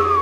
了。